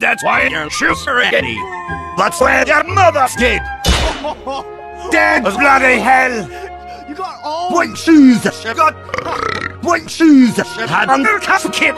That's why your shoes are itty. That's where your mother did. Dead bloody hell. You got all. White shoes. Got white shoes. Had undercuff kit.